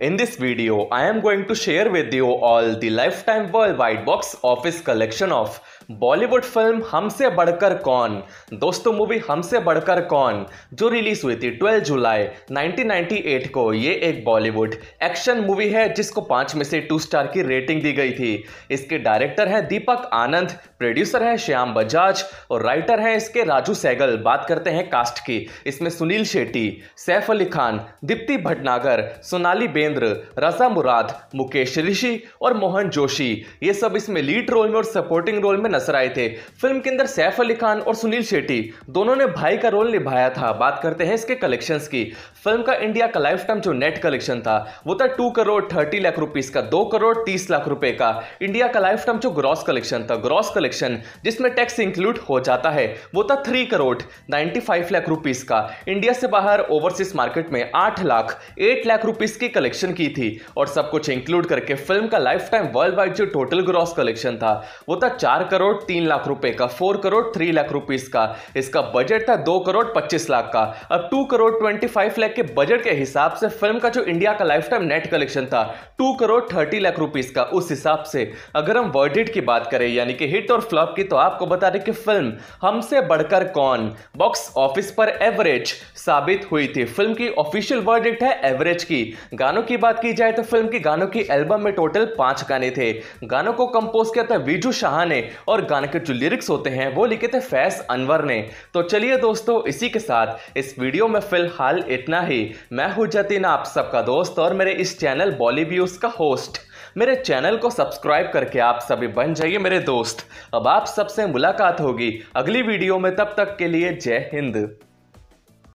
In this video, I am going to share with you all the lifetime worldwide box office collection of Bollywood film Humse Badhkar Kaun दोस्तों movie हमसे बढ़कर कौन जो release हुई थी 12 जुलाई 1998 को ये एक बॉलीवुड एक्शन मूवी है जिसको पाँच में से टू स्टार की रेटिंग दी गई थी। इसके डायरेक्टर हैं दीपक आनंद प्रोड्यूसर हैं श्याम बजाज और राइटर हैं इसके राजू सैगल। बात करते हैं कास्ट की। इसमें सुनील शेट्टी सैफ अली खान दीप्ति भटनागर सोनाली बेंद्र रजा मुराद मुकेश ऋषि और मोहन जोशी। ये सब इसमें लीड रोल में और सपोर्टिंग रोल में नज़र आए थे। फ़िल्म के अंदर सैफ अली खान और सुनील शेट्टी, दोनों ने भाई का रोल निभाया था। बात करते हैं इसके कलेक्शंस की। फ़िल्म का इंडिया का लाइफ टाइम जो नेट कलेक्शन था, वो था two crore thirty lakh rupees का, दो करोड़ तीस लाख रुपए का। इंडिया का लाइफ टाइम जो ग्रॉस कलेक्शन था ग्रॉस कलेक्शन जिसमें टैक्स इंक्लूड हो जाता है, वो था three crore ninety five lakh rupees का। इंडिया से बाहर ओवरसीज मार्केट में आठ लाख एट लाख रुपीज़ की कलेक्शन की थी और सब कुछ इंक्लूड करके फ़िल्म का लाइफ टाइम वर्ल्ड वाइड जो टोटल ग्रॉस कलेक्शन था, वो था चार करोड़ तीन लाख रुपए का four crore three lakh rupees का। इसका बजट था दो करोड़ पच्चीस लाख का। अब two crore twenty five lakh के बजट के हिसाब से फ़िल्म का जो इंडिया का लाइफ टाइम नेट कलेक्शन था two crore thirty lakh rupees का। उस हिसाब से अगर हम वर्डिट की बात करें, यानी कि हिट और फ्लॉप की तो आपको बता दें कि फ़िल्म हमसे बढ़कर कौन? बॉक्स ऑफ़िस पर एवरेज साबित हुई थी। फ़िल्म की ऑफिशियल वर्डिट है एवरेज की। गानों की बात की जाए तो फ़िल्म की गानों की एल्बम में टोटल पाँच गाने थे। गानों को कंपोज किया था विजू शाह ने और गाने के जो लिरिक्स होते हैं वो लिखे थे फैस अनवर ने। तो चलिए दोस्तों, इसी के साथ इस वीडियो में फ़िलहाल इतना ही। मैं हूँ जतिन, आप सबका दोस्त और मेरे इस चैनल बॉलीव्यूज का होस्ट। मेरे चैनल को सब्सक्राइब करके आप सभी बन जाइए मेरे दोस्त। अब आप सबसे मुलाकात होगी अगली वीडियो में, तब तक के लिए जय हिंद।